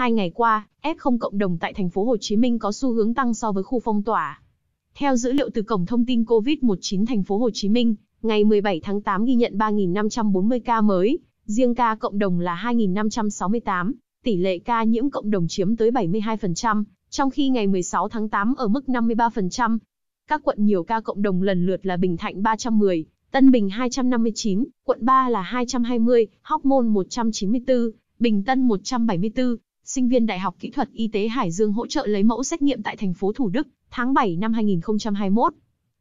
Hai ngày qua, F0 cộng đồng tại thành phố Hồ Chí Minh có xu hướng tăng so với khu phong tỏa. Theo dữ liệu từ cổng thông tin COVID-19 thành phố Hồ Chí Minh, ngày 17 tháng 8 ghi nhận 3.540 ca mới, riêng ca cộng đồng là 2.568, tỷ lệ ca nhiễm cộng đồng chiếm tới 72%, trong khi ngày 16 tháng 8 ở mức 53%. Các quận nhiều ca cộng đồng lần lượt là Bình Thạnh 310, Tân Bình 259, quận 3 là 220, Hóc Môn 194, Bình Tân 174. Sinh viên Đại học Kỹ thuật Y tế Hải Dương hỗ trợ lấy mẫu xét nghiệm tại thành phố Thủ Đức, tháng 7 năm 2021.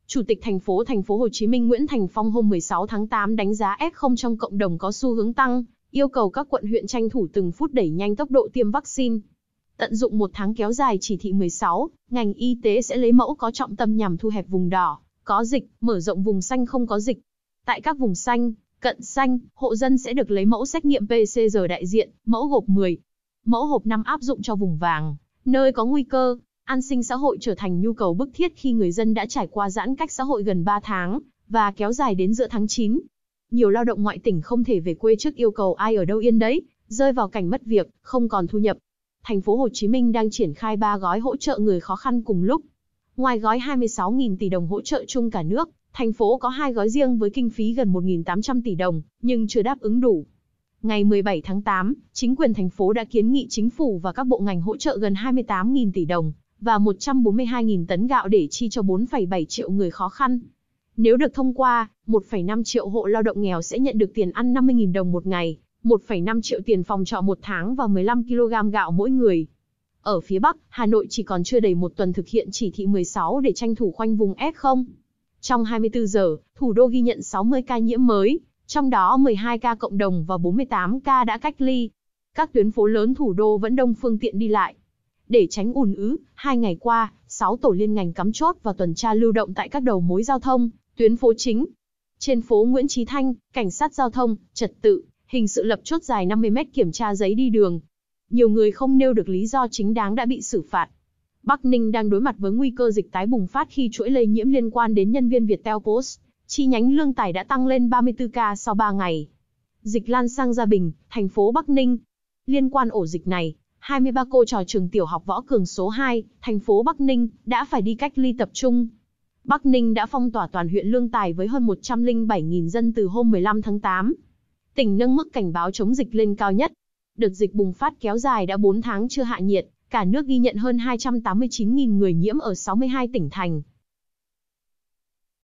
Chủ tịch thành phố Thành phố Hồ Chí Minh Nguyễn Thành Phong hôm 16 tháng 8 đánh giá F0 trong cộng đồng có xu hướng tăng, yêu cầu các quận huyện tranh thủ từng phút đẩy nhanh tốc độ tiêm vaccine. Tận dụng một tháng kéo dài chỉ thị 16, ngành y tế sẽ lấy mẫu có trọng tâm nhằm thu hẹp vùng đỏ, có dịch, mở rộng vùng xanh không có dịch. Tại các vùng xanh, cận xanh, hộ dân sẽ được lấy mẫu xét nghiệm PCR đại diện, mẫu gộp 10. Mẫu hộp 5 áp dụng cho vùng vàng, nơi có nguy cơ, an sinh xã hội trở thành nhu cầu bức thiết khi người dân đã trải qua giãn cách xã hội gần 3 tháng, và kéo dài đến giữa tháng 9. Nhiều lao động ngoại tỉnh không thể về quê trước yêu cầu ai ở đâu yên đấy, rơi vào cảnh mất việc, không còn thu nhập. Thành phố Hồ Chí Minh đang triển khai 3 gói hỗ trợ người khó khăn cùng lúc. Ngoài gói 26.000 tỷ đồng hỗ trợ chung cả nước, thành phố có hai gói riêng với kinh phí gần 1.800 tỷ đồng, nhưng chưa đáp ứng đủ. Ngày 17 tháng 8, chính quyền thành phố đã kiến nghị chính phủ và các bộ ngành hỗ trợ gần 28.000 tỷ đồng và 142.000 tấn gạo để chi cho 4,7 triệu người khó khăn. Nếu được thông qua, 1,5 triệu hộ lao động nghèo sẽ nhận được tiền ăn 50.000 đồng một ngày, 1,5 triệu tiền phòng trọ một tháng và 15 kg gạo mỗi người. Ở phía Bắc, Hà Nội chỉ còn chưa đầy một tuần thực hiện chỉ thị 16 để tranh thủ khoanh vùng F0. Trong 24 giờ, thủ đô ghi nhận 60 ca nhiễm mới, trong đó 12 ca cộng đồng và 48 ca đã cách ly. Các tuyến phố lớn thủ đô vẫn đông phương tiện đi lại. Để tránh ùn ứ, hai ngày qua, 6 tổ liên ngành cắm chốt và tuần tra lưu động tại các đầu mối giao thông, tuyến phố chính. Trên phố Nguyễn Trí Thanh, cảnh sát giao thông, trật tự, hình sự lập chốt dài 50 mét kiểm tra giấy đi đường. Nhiều người không nêu được lý do chính đáng đã bị xử phạt. Bắc Ninh đang đối mặt với nguy cơ dịch tái bùng phát khi chuỗi lây nhiễm liên quan đến nhân viên Viettel Post. Chi nhánh Lương Tài đã tăng lên 34 ca sau 3 ngày. Dịch lan sang Gia Bình, thành phố Bắc Ninh. Liên quan ổ dịch này, 23 cô trò trường tiểu học Võ Cường số 2, thành phố Bắc Ninh, đã phải đi cách ly tập trung. Bắc Ninh đã phong tỏa toàn huyện Lương Tài với hơn 107.000 dân từ hôm 15 tháng 8. Tỉnh nâng mức cảnh báo chống dịch lên cao nhất. Đợt dịch bùng phát kéo dài đã 4 tháng chưa hạ nhiệt, cả nước ghi nhận hơn 289.000 người nhiễm ở 62 tỉnh thành.